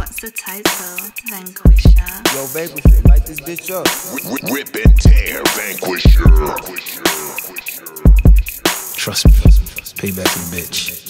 What's the title? Vanquisher. Yo, Vanquisher, light this bitch up. Rip, rip and tear, Vanquisher. Trust me, payback a bitch.